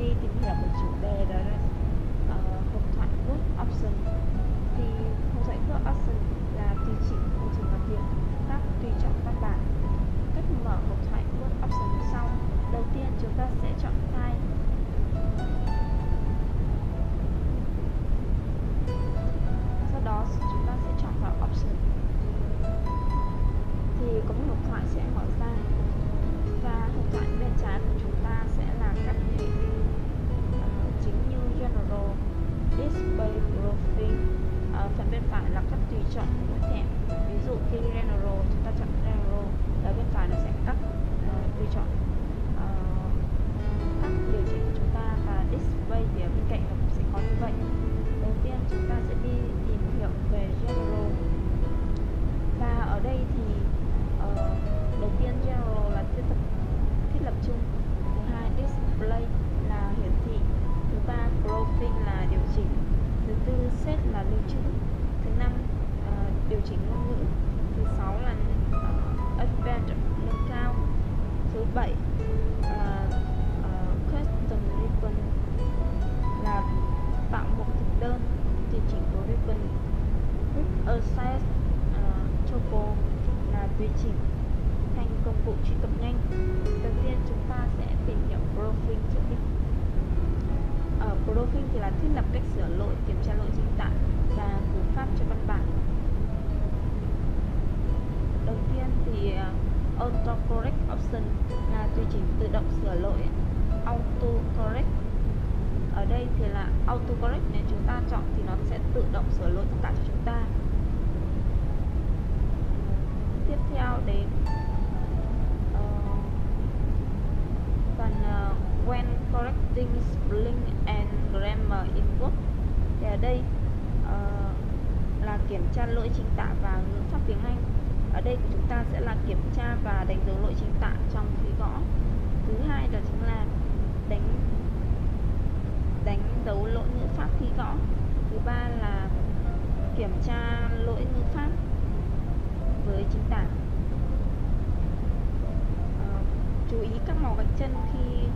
đi tìm hiểu một chủ đề đó là ờ, hộp thoại Good Option thì không thoại Good Option là tùy chỉnh công trình làm việc các tùy chọn văn bản. Cách mở hộp thoại word Option xong, sau đầu tiên chúng ta sẽ chọn file. Sau đó chúng ta sẽ chọn vào option. Thì có một hộp thoại sẽ mở ra. Access à, uh, topo là tùy chỉnh thành công cụ truy cập nhanh. Đầu tiên chúng ta sẽ tìm hiểu profile trước đi. Ờ, ở profile thì là thiết lập cách sửa lỗi kiểm tra lỗi chính tả và cú pháp cho văn bản. Đầu tiên thì uh, autocorrect option là tùy chỉnh tự động sửa lỗi autocorrect. Ở đây thì là autocorrect nếu chúng ta chọn thì nó sẽ tự động sửa lỗi tất cả cho chúng ta tiếp theo đến uh, phần uh, when correcting spelling and grammar in Word. Thì ở đây uh, là kiểm tra lỗi chính tả và ngữ pháp tiếng Anh. Ở đây của chúng ta sẽ là kiểm tra và đánh dấu lỗi chính tả trong khi gõ. Thứ hai đó chính là đánh đánh dấu lỗi ngữ pháp khi gõ. Thứ ba là kiểm tra lỗi ngữ pháp với chính tả. À, chú ý các màu gạch chân khi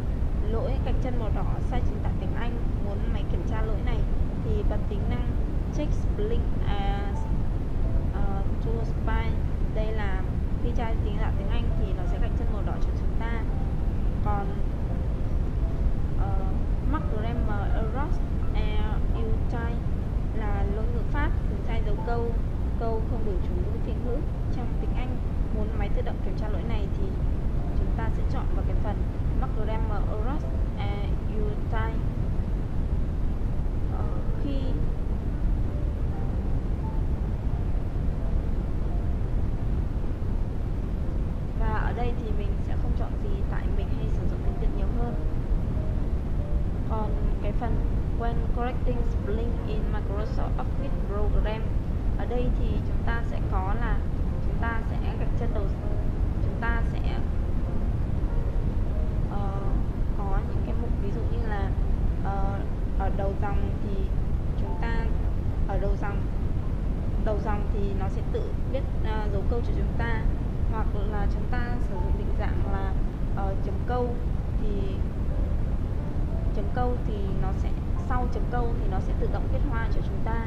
lỗi gạch chân màu đỏ sai chính tả tiếng Anh muốn máy kiểm tra lỗi này thì bật tính năng check spelling as à, uh, ờ, to spy. Đây là khi tra tính tả tiếng Anh thì nó sẽ gạch chân màu đỏ cho chúng ta. Còn ờ, uh, mark grammar errors à, and utile là lỗi ngữ pháp sai dấu câu câu không đủ chú trong tiếng Anh muốn máy tự động kiểm tra lỗi này thì chúng ta sẽ chọn vào cái phần mark grammar errors and utile Ờ, khi và ở đây thì mình sẽ không chọn gì tại mình hay sử dụng tiếng Việt nhiều hơn còn cái phần when correcting spelling in Microsoft Office program ở đây thì chúng ta sẽ có là chúng ta sẽ gạch chân đầu chúng ta sẽ ờ, có những cái mục ví dụ như là ờ, ở đầu dòng thì chúng ta ở đầu dòng đầu dòng thì nó sẽ tự viết uh, ờ, dấu câu cho chúng ta. Hoặc là chúng ta sử dụng định dạng là uh, chấm câu thì chấm câu thì nó sẽ sau chấm câu thì nó sẽ tự động viết hoa cho chúng ta.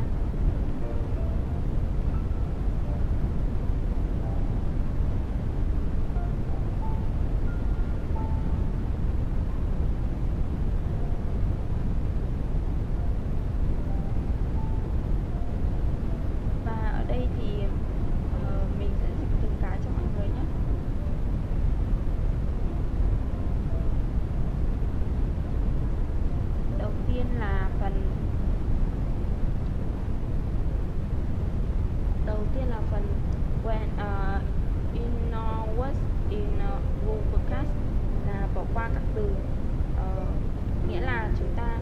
Phần. Đầu tiên là phần when uh, ờ, in uh, words in uh, là bỏ qua các từ. Uh, nghĩa là chúng ta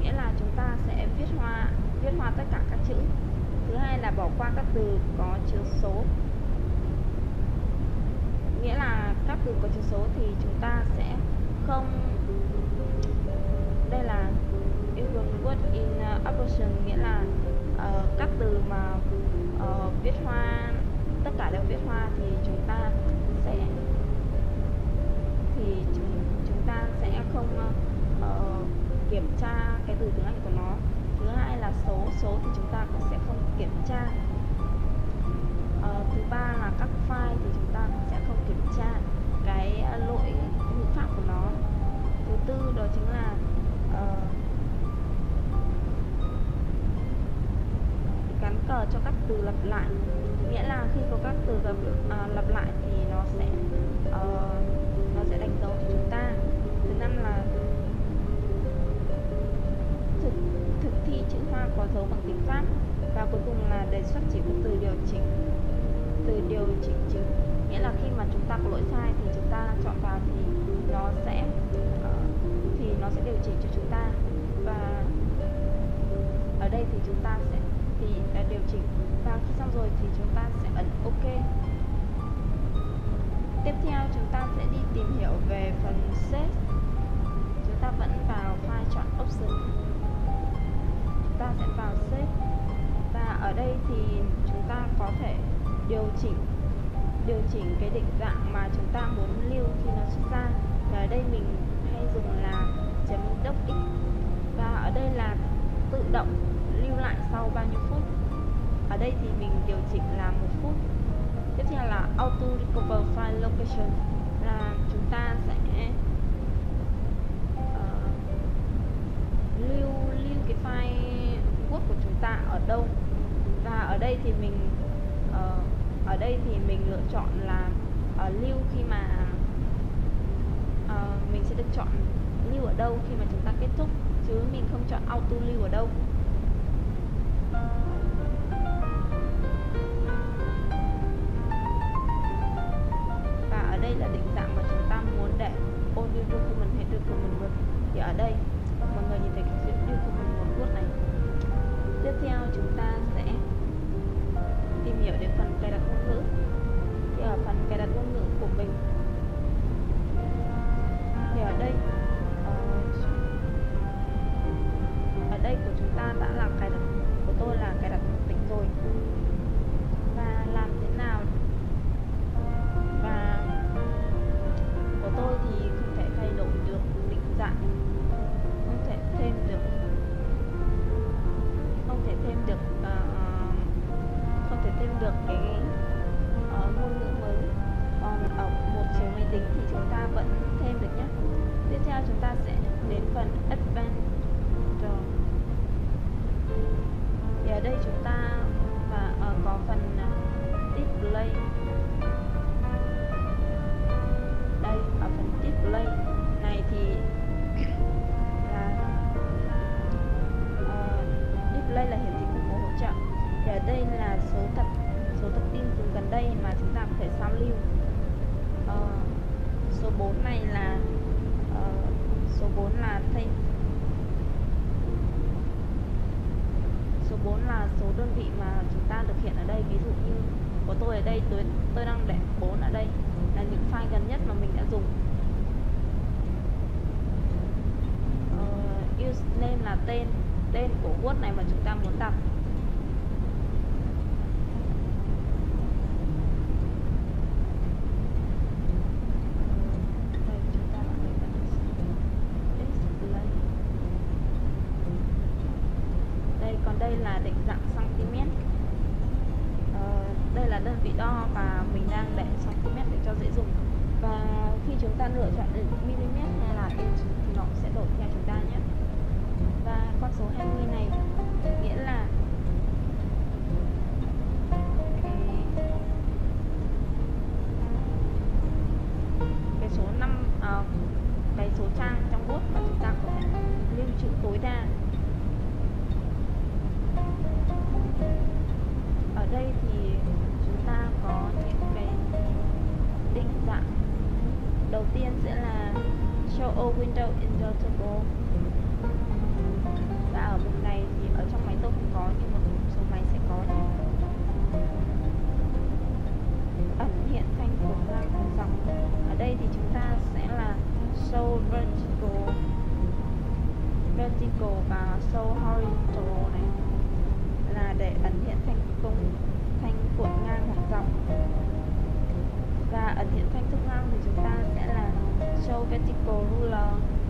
nghĩa là chúng ta sẽ viết hoa viết hoa tất cả các chữ. Thứ hai là bỏ qua các từ có chứa số. Nghĩa là các từ có chứa số thì chúng ta sẽ không đây là even word in ờ, uh, option nghĩa là uh, các từ mà uh, viết hoa tất cả đều viết hoa thì chúng ta sẽ thì chúng chúng ta sẽ không uh, kiểm tra cái từ tiếng Anh của nó. Thứ hai là số số thì chúng ta cũng sẽ không từ lặp lại. Nghĩa là khi có các từ lặp, uh, lặp lại thì nó sẽ uh, nó sẽ đánh dấu cho chúng ta. Thứ năm là thực thực thi chữ hoa có dấu bằng tiếng pháp. Và cuối cùng là đề xuất chỉ có từ điều chỉnh từ điều chỉnh chữ. Nghĩa là khi mà chúng ta có lỗi sai thì chúng ta chọn vào thì nó sẽ uh, thì nó sẽ điều chỉnh cho chúng ta. Và ở đây thì chúng ta sẽ thì đã điều chỉnh và khi xong rồi thì chúng ta sẽ ấn ok. Tiếp theo chúng ta sẽ đi tìm hiểu về phần set. Chúng ta vẫn vào file chọn option. Chúng ta sẽ vào set. Và ở đây thì chúng ta có thể điều chỉnh điều chỉnh cái định dạng mà chúng ta muốn lưu khi nó xuất ra. Và ở đây mình hay dùng là chấm docx và ở đây là tự động lưu lại sau bao nhiêu phút? Ở đây thì mình điều chỉnh là một phút. Tiếp theo là auto recover file location là chúng ta sẽ uh, lưu lưu cái file word của chúng ta ở đâu. Và ở đây thì mình uh, ở đây thì mình lựa chọn là uh, lưu khi mà uh, mình sẽ được chọn lưu ở đâu khi mà chúng ta kết thúc chứ mình không chọn auto lưu ở đâu. Số tập số tập tin từ gần đây mà chúng ta có thể sao lưu. Uh, số 4 này là uh, số 4 là thay số 4 là số đơn vị mà chúng ta thực hiện ở đây. Ví dụ như của tôi ở đây tôi tôi đang để 4 ở đây là những file gần nhất mà mình đã dùng. Ờ, uh, username là tên tên của Word này mà chúng ta muốn đặt đây chúng ta đã thấy phần display đây còn đây là định dạng cm ờ, đây là đơn vị đo và mình đang để cm để cho dễ dùng và khi chúng ta lựa chọn mm hay là inch thì nó sẽ đổi theo chúng ta nhé. Và con số 20 này nghĩa là vertical và sâu horizontal này là để ẩn hiện thành cung thanh cuộn ngang hoặc dọc. Và ẩn hiện thanh thước ngang thì chúng ta sẽ là show vertical ruler.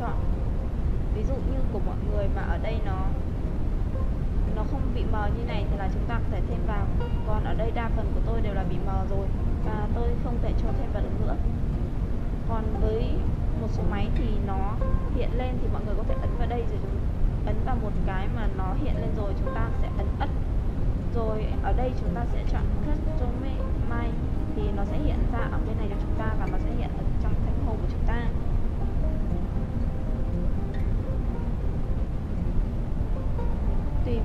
Chọn. Ví dụ như của mọi người mà ở đây nó nó không bị mờ như này thì là chúng ta có thể thêm vào. Còn ở đây đa phần của tôi đều là bị mờ rồi và tôi không thể cho thêm vào được nữa. Còn với một số máy thì nó hiện lên thì mọi người có thể ấn vào đây rồi chúng, ấn vào một cái mà nó hiện lên rồi chúng ta sẽ ấn ất. Rồi ở đây chúng ta sẽ chọn customize thì nó sẽ hiện ra ở bên này cho chúng ta và nó sẽ hiện ở trong thanh hồ của chúng ta.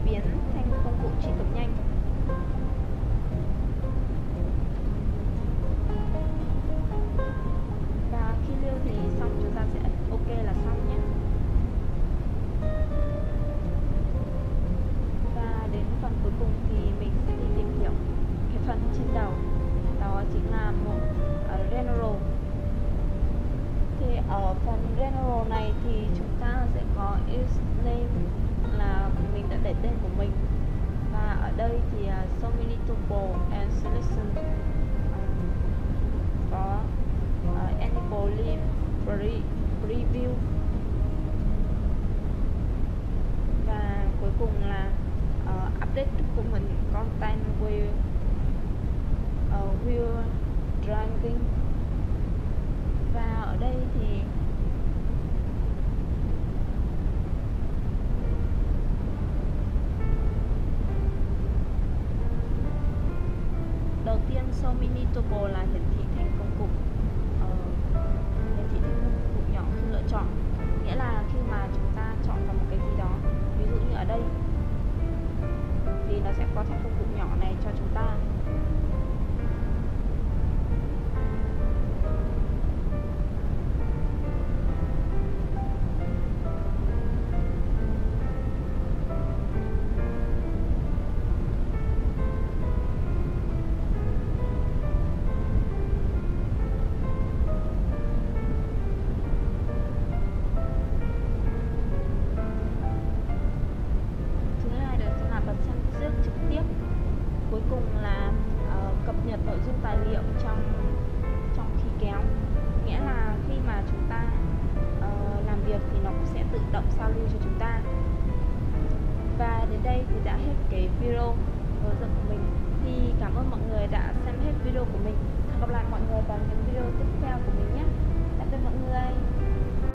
Biến thành công cụ truy cập nhanh. So many tuple and selection um, có uh, any link pre preview. Và cuối cùng là uh, update của mình content will uh, will driving đầu tiên so mini trong trong khi kéo. Nghĩa là khi mà chúng ta uh, làm việc thì nó cũng sẽ tự động sao lưu cho chúng ta. Và đến đây thì đã hết cái video hướng dẫn của mình. Thì cảm ơn mọi người đã xem hết video của mình. Hẹn gặp lại mọi người vào những video tiếp theo của mình nhé. Tạm biệt mọi người.